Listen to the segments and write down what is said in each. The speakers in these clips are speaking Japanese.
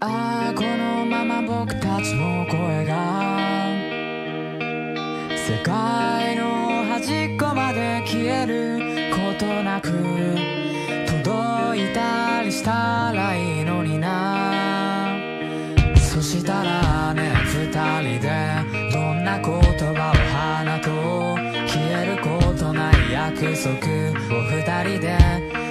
ああこのまま僕たちの声が世界の端っこまで消えることなく届いたりしたらいいのにな。そしたらね二人でどんな言葉を放とう。消えることない約束を二人で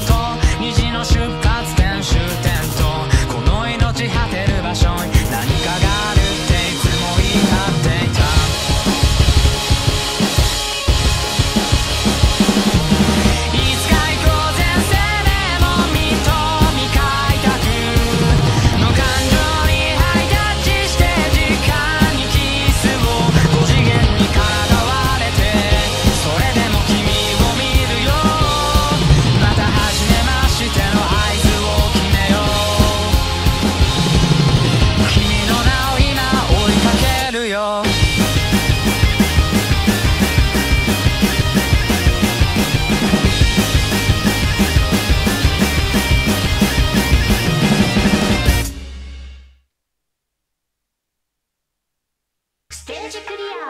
と虹の出発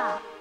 Wow.